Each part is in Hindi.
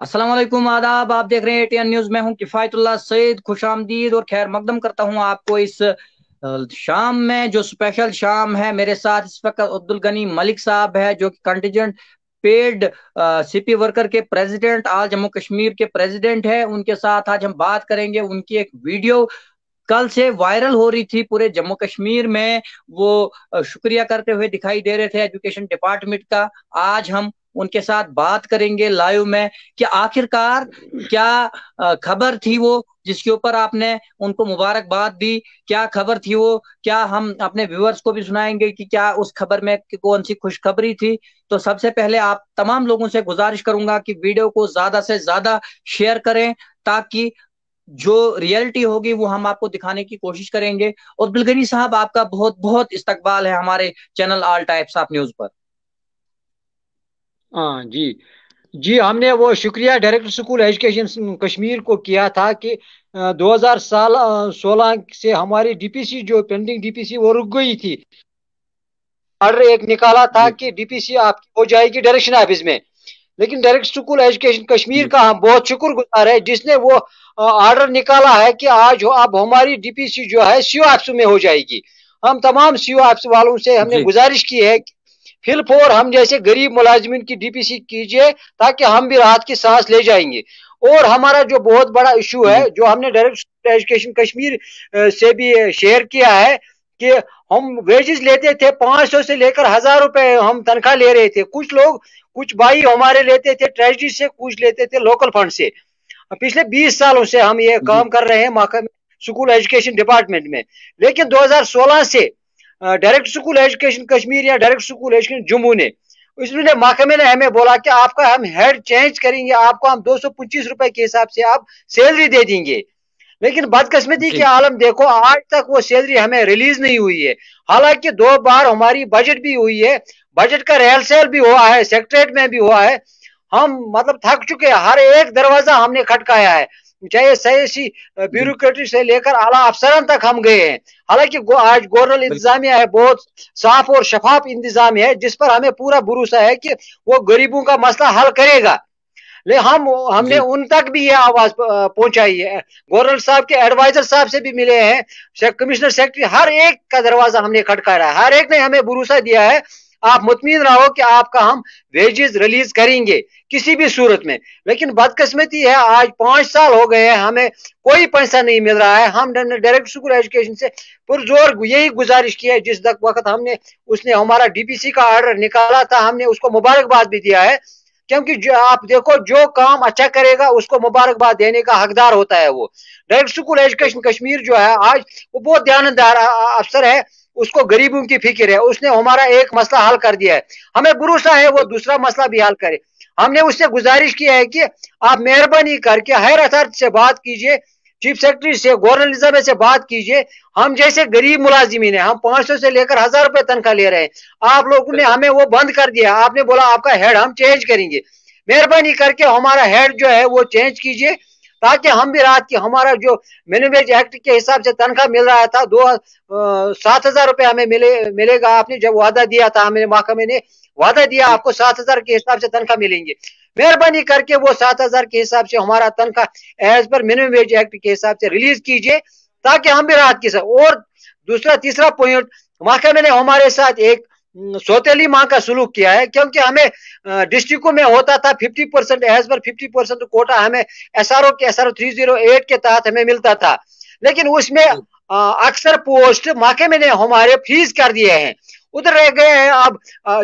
वालेकुम आदाब। आप देख रहे हैं एटीएन न्यूज़ में हूँ किफायतुल्लाह सईद खुश आमदीद और खैर, मकदम करता हूँ आपको इस शाम में, जो स्पेशल शाम है। मेरे साथ इस वक्त अब्दुल गनी मलिक साहब है, जो कि कंटिजेंट पेड सीपी वर्कर के प्रेसिडेंट आज जम्मू कश्मीर के प्रेसिडेंट है। उनके साथ आज हम बात करेंगे। उनकी एक वीडियो कल से वायरल हो रही थी पूरे जम्मू कश्मीर में। वो शुक्रिया करते हुए दिखाई दे रहे थे एजुकेशन डिपार्टमेंट का। आज हम उनके साथ बात करेंगे लाइव में कि आखिरकार क्या खबर थी वो जिसके ऊपर आपने उनको मुबारकबाद दी? क्या खबर थी वो? क्या हम अपने व्यूअर्स को भी सुनाएँगे कि क्या उस खबर में कौन सी खुशखबरी थी? तो सबसे पहले आप तमाम लोगों से गुजारिश करूँगा कि वीडियो को ज़्यादा से ज़्यादा शेयर करें ताकि जो रियलिटी होगी वो हम आपको दिखाने की कोशिश करेंगे। और बिलगनी साहब, आपका बहुत बहुत इस्तकबाल है हमारे channel all types of news पर। हाँ जी। जी हमने वो शुक्रिया डायरेक्टर स्कूल एजुकेशन कश्मीर को किया था कि 2000 साल सोलह से हमारी डीपीसी जो पेंडिंग डीपीसी वो रुक गई थी। ऑर्डर एक निकाला था कि डीपीसी आपकी हो जाएगी डायरेक्शन ऑफ़िस में। लेकिन डायरेक्ट स्कूल एजुकेशन कश्मीर का हम बहुत शुक्र गुजार है जिसने वो ऑर्डर निकाला है कि आज अब हमारी डीपीसी जो है सीओ ऑफ़िस में हो जाएगी। हम तमाम सीओ ऑफ़िस वालों से हमने गुजारिश की है कि फिल फोर हम जैसे गरीब मुलाजमिन की डीपीसी कीजिए ताकि हम भी राहत की सांस ले जाएँगे। और हमारा जो बहुत बड़ा इशू है जो हमने डायरेक्ट एजुकेशन कश्मीर से भी शेयर किया है कि हम वेजेस लेते थे पाँच सौ से लेकर हज़ार रुपए हम तनख्वाह ले रहे थे। कुछ लोग कुछ भाई हमारे लेते थे ट्रेजरी से कुछ लेते थे लोकल फंड से। पिछले बीस सालों से हम ये काम कर रहे हैं स्कूल एजुकेशन डिपार्टमेंट में। लेकिन 2016 से डायरेक्ट स्कूल एजुकेशन कश्मीर या डायरेक्ट स्कूल एजुकेशन जम्मू ने। इसलिए महकमे ने हमें बोला कि आपका हम हेड चेंज करेंगे आपको हम दो सौ पच्चीस रुपए के हिसाब से आप सैलरी दे देंगे। लेकिन बदकस्मती के आलम देखो आज तक वो सैलरी हमें रिलीज़ नहीं हुई है। हालाँकि दो बार हमारी बजट भी हुई है बजट का रेल सेल भी हुआ है सेक्रेटरेट में भी हुआ है। हम मतलब थक चुके हैं हर एक दरवाज़ा हमने खटकाया है। चाहे सयासी ब्यूरोक्रेटिक से लेकर आला अफसरान तक हम गए हैं। हालाँकि गो, आज गवर्नल इंतजामिया है बहुत साफ़ और शफाफ इंतज़ाम है जिस पर हमें पूरा भरोसा है कि वो गरीबों का मसला हल करेगा। ले हम हमने उन तक भी ये आवाज़ पहुंचाई है। गवर्नर साहब के एडवाइजर साहब से भी मिले हैं। कमिश्नर सेक्रेटरी हर एक का दरवाज़ा हमने खटकाया है। हर एक ने हमें भरोसा दिया है आप मुतमिन रहो कि आपका हम वेजेस रिलीज़ करेंगे किसी भी सूरत में। लेकिन बदकस्मती है, आज पाँच साल हो गए हैं, हमें कोई पैसा नहीं मिल रहा है। हम डायरेक्ट स्कूल एजुकेशन से पुरजोर यही गुजारिश की है, जिस वक्त हमने, उसने हमारा डीपीसी का ऑर्डर निकाला था, हमने उसको मुबारकबाद भी दिया है। क्योंकि जो आप देखो, जो काम अच्छा करेगा, उसको मुबारकबाद देने का हकदार होता है वो। डायरेक्ट स्कूल एजुकेशन कश्मीर जो है, आज वो बहुत ध्यानदार अफसर है। उसको गरीबों की फ़िक्र है, उसने हमारा एक मसला हल कर दिया है। हमें भरोसा है, वो दूसरा मसला भी हल करे। हमने उससे गुजारिश किया है कि आप मेहरबानी करके हायर अथॉरिटी से बात कीजिए, चीफ सेक्रेटरी से, गवर्नर से बात कीजिए। हम जैसे गरीब मुलाजिमीन है, हम पाँच सौ से लेकर हज़ार रुपए तनख्वाह ले रहे हैं। आप लोगों ने हमें वो बंद कर दिया। आपने बोला, आपका हेड हम चेंज करेंगे। मेहरबानी करके हमारा हेड जो है, वो चेंज कीजिए। ताकि हम भी रात की, हमारा जो मिनिमम वेज एक्ट के हिसाब से तनख्वाह मिल रहा था, दो सात हज़ार रुपए हमें मिले, मिलेगा आपने, जब वादा दिया था हमें महकमे ने, वादा दिया आपको सात हज़ार के हिसाब से तनख्वाह मिलेंगे। मेहरबानी करके वो सात हज़ार के हिसाब से हमारा तनख्वाह as per minimum wage act के हिसाब से रिलीज़ कीजिए, ताकि हम भी राहत की साथ और दूसरा, तीसरा पॉइंट महकमे ने हमारे साथ एक सौतेली माँ का सुलूक किया है, क्योंकि हमें डिस्ट्रिक्टों में होता था 50 परसेंट एज पर 50 परसेंट कोटा हमें एस आर ओ के S R O three zero eight के तहत हमें मिलता था। लेकिन उसमें अक्सर पोस्ट महकमे ने हमारे फ्रीज कर दिए हैं। उधर रह गए हैं अब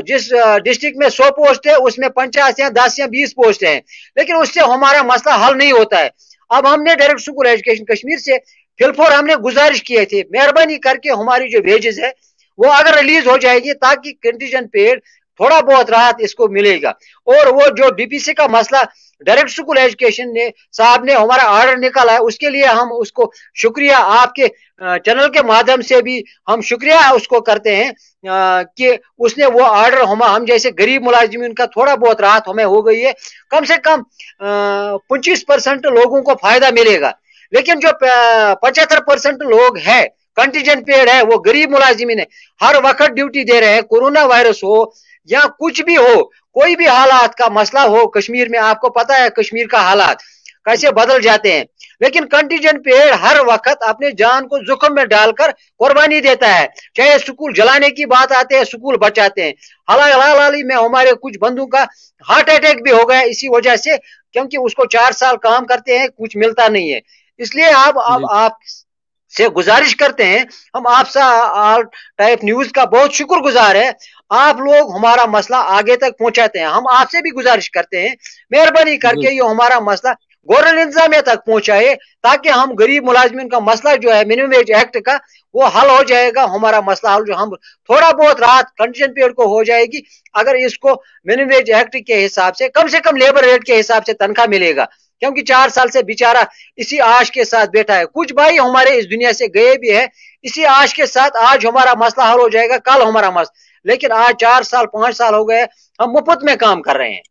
जिस डिस्ट्रिक्ट में सौ पोस्ट है, उसमें पचास या दस या बीस पोस्ट हैं। लेकिन उससे हमारा मसला हल नहीं होता है। अब हमने डायरेक्ट स्कूल एजुकेशन कश्मीर से फिलफोर हमने गुजारिश किए थे, मेहरबानी करके हमारी जो वेजेस है वो अगर रिलीज़ हो जाएगी ताकि कंडीशन पेड थोड़ा बहुत राहत इसको मिलेगा। और वो जो डीपीसी का मसला डायरेक्ट स्कूल एजुकेशन ने, साहब ने हमारा ऑर्डर निकाला है, उसके लिए हम उसको शुक्रिया आपके चैनल के माध्यम से भी हम शुक्रिया उसको करते हैं कि उसने वो ऑर्डर हम हम जैसे गरीब मुलाजिम का थोड़ा बहुत राहत हमें हो गई है। कम से कम पच्चीस परसेंट लोगों को फ़ायदा मिलेगा। लेकिन जो पचहत्तर परसेंट लोग हैं कंटीजेंट पेड है वो गरीब मुलाजिमिन है। हर वक्त ड्यूटी दे रहे हैं कोरोना वायरस हो या कुछ भी हो कोई भी हालात का मसला हो कश्मीर में आपको पता है कश्मीर का हालात कैसे बदल जाते हैं। लेकिन कंटीजेंट पेड़ हर वक्त अपने जान को जुखम में डालकर कुर्बानी देता है। चाहे स्कूल जलाने की बात आते हैं स्कूल बचाते हैं। हालाँकि में हमारे कुछ बंधु का हार्ट अटैक भी हो गया इसी वजह से क्योंकि उसको चार साल काम करते हैं कुछ मिलता नहीं है। इसलिए आप आप, आप से गुजारिश करते हैं। हम आपसे ऑल टाइप न्यूज़ का बहुत शुक्रगुजार है। आप लोग हमारा मसला आगे तक पहुंचाते हैं। हम आपसे भी गुजारिश करते हैं। मेहरबानी करके ये हमारा मसला गौरल इंतजामिया तक पहुँचाए ताकि हम गरीब मुलाजमिन का मसला जो है मिनिमम वेज एक्ट का वो हल हो जाएगा। हमारा मसला हल जो हम थोड़ा बहुत राहत कंडीशन पीरियड को हो जाएगी। अगर इसको मिनिमम वेज एक्ट के हिसाब से कम से कम लेबर रेट के हिसाब से तनख्वाह मिलेगा। क्योंकि चार साल से बेचारा इसी आश के साथ बैठा है। कुछ भाई हमारे इस दुनिया से गए भी है इसी आश के साथ आज हमारा मसला हल हो जाएगा कल हमारा मसला लेकिन आज चार साल पाँच साल हो गए हम मुफ़्त में काम कर रहे हैं।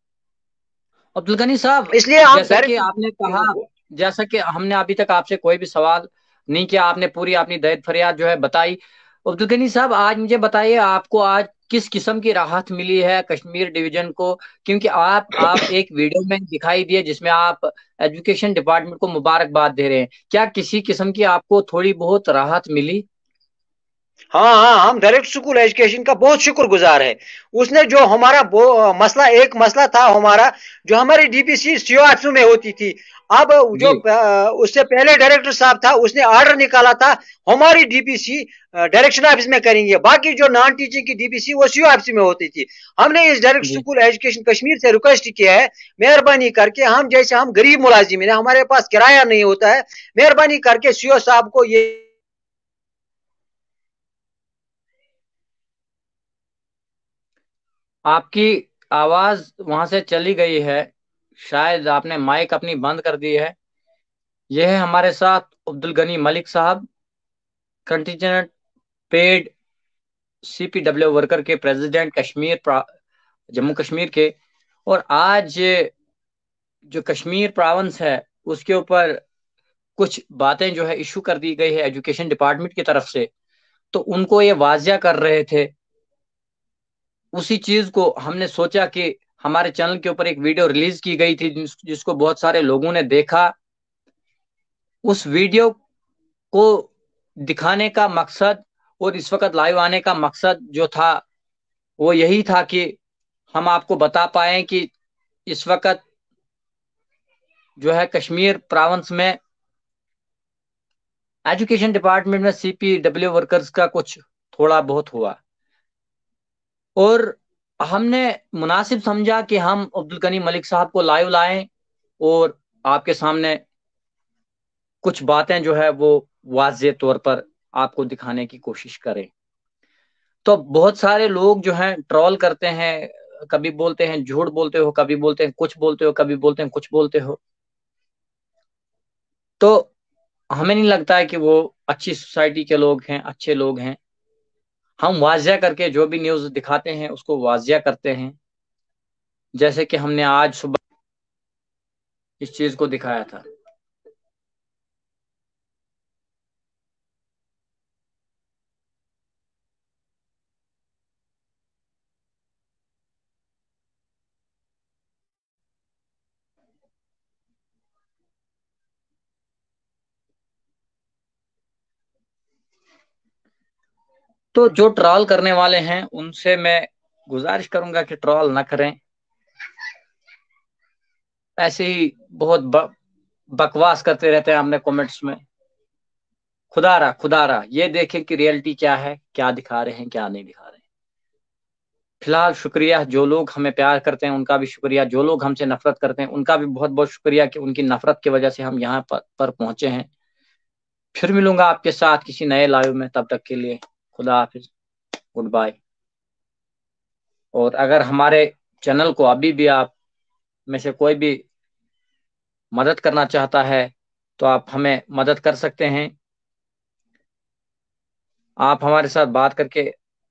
अब्दुल गनी साहब इसलिए जैसा कि आपने कहा जैसा कि हमने अभी तक आपसे कोई भी सवाल नहीं किया आपने पूरी अपनी दर्द फरियाद जो है बताई। अब्दुल गनी साहब आज मुझे बताइए आपको आज किस किस्म की राहत मिली है कश्मीर डिवीज़न को? क्योंकि आप आप एक वीडियो में दिखाई दिए जिसमें आप एजुकेशन डिपार्टमेंट को मुबारकबाद दे रहे हैं। क्या किसी किस्म की आपको थोड़ी बहुत राहत मिली? हाँ हाँ हम डायरेक्ट स्कूल एजुकेशन का बहुत शुक्रगुजार है। उसने जो हमारा मसला एक मसला था हमारा जो हमारी डीपीसी सीओ में होती थी। अब जो उससे पहले डायरेक्टर साहब था उसने ऑर्डर निकाला था हमारी डीपीसी डायरेक्शन ऑफ़िस में करेंगे। बाकी जो नॉन टीचिंग की डीपीसी वो सीओ ऑफ़िस में होती थी। हमने इस डायरेक्ट स्कूल एजुकेशन कश्मीर से रिक्वेस्ट किया है मेहरबानी करके हम जैसे हम गरीब मुलाजिम है हमारे पास किराया नहीं होता है मेहरबानी करके सीओ साहब को ये आपकी आवाज़ वहाँ से चली गई है। शायद आपने माइक अपनी बंद कर दी है। यह है हमारे साथ अब्दुल गनी मलिक साहब, कंटीजेंट पेड सीपीडब्ल्यू वर्कर के प्रेसिडेंट कश्मीर जम्मू कश्मीर के। और आज जो कश्मीर प्रावंस है, उसके ऊपर कुछ बातें जो है इशू कर दी गई है एजुकेशन डिपार्टमेंट की तरफ़ से। तो उनको ये वाजिया कर रहे थे उसी चीज़ को हमने सोचा कि हमारे चैनल के ऊपर एक वीडियो रिलीज़ की गई थी जिस, जिसको बहुत सारे लोगों ने देखा। उस वीडियो को दिखाने का मकसद और इस वक्त लाइव आने का मकसद जो था वो यही था कि हम आपको बता पाए कि इस वक्त जो है कश्मीर प्रावंस में एजुकेशन डिपार्टमेंट में सीपीडब्ल्यू वर्कर्स का कुछ थोड़ा बहुत हुआ। और हमने मुनासिब समझा कि हम अब्दुल गनी मलिक साहब को लाइव लाएँ और आपके सामने कुछ बातें जो है वो वाज तौर पर आपको दिखाने की कोशिश करें। तो बहुत सारे लोग जो हैं, ट्रॉल करते हैं, कभी बोलते हैं झूठ बोलते हो, कभी बोलते हैं कुछ बोलते हो, कभी बोलते हैं कुछ बोलते हो। तो हमें नहीं लगता है कि वो अच्छी सोसाइटी के लोग हैं, अच्छे लोग हैं। हम वाजिया करके जो भी न्यूज़ दिखाते हैं, उसको वाजिया करते हैं। जैसे कि हमने आज सुबह इस चीज़ को दिखाया था। तो जो ट्रॉल करने वाले हैं उनसे मैं गुजारिश करूँगा कि ट्रॉल ना करें। ऐसे ही बहुत बकवास करते रहते हैं हमने कमेंट्स में। खुदारा खुदारा ये देखें कि रियलिटी क्या है क्या दिखा रहे हैं क्या नहीं दिखा रहे हैं। फ़िलहाल शुक्रिया जो लोग हमें प्यार करते हैं उनका भी शुक्रिया। जो लोग हमसे नफरत करते हैं उनका भी बहुत बहुत शुक्रिया कि उनकी नफरत की वजह से हम यहाँ पर, पर पहुँचे हैं। फिर मिलूँगा आपके साथ किसी नए लाइव में तब तक के लिए। खुदा हाफिज गुड बाय और अगर हमारे चैनल को अभी भी आप में से कोई भी मदद करना चाहता है तो आप हमें मदद कर सकते हैं। आप हमारे साथ बात करके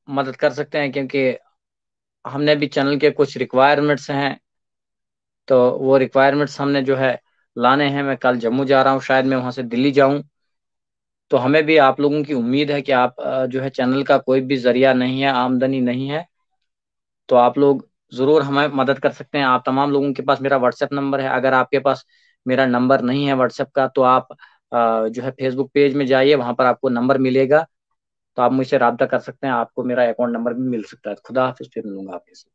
मदद कर सकते हैं, क्योंकि हमने भी चैनल के कुछ रिक्वायरमेंट्स हैं। तो वो रिक्वायरमेंट्स हमने जो है लाने हैं। मैं कल जम्मू जा रहा हूँ, शायद मैं वहाँ से दिल्ली जाऊँ। तो हमें भी आप लोगों की उम्मीद है कि आप जो है चैनल का कोई भी ज़रिया नहीं है, आमदनी नहीं है तो आप लोग ज़रूर हमें मदद कर सकते हैं। आप तमाम लोगों के पास मेरा व्हाट्सएप नंबर है। अगर आपके पास मेरा नंबर नहीं है व्हाट्सएप का तो आप जो है फेसबुक पेज में जाइए, वहाँ पर आपको नंबर मिलेगा। तो आप मुझसे रबता कर सकते हैं। आपको मेरा अकाउंट नंबर भी मिल सकता है। खुदा हाफिज, फिर मिलूँगा आपसे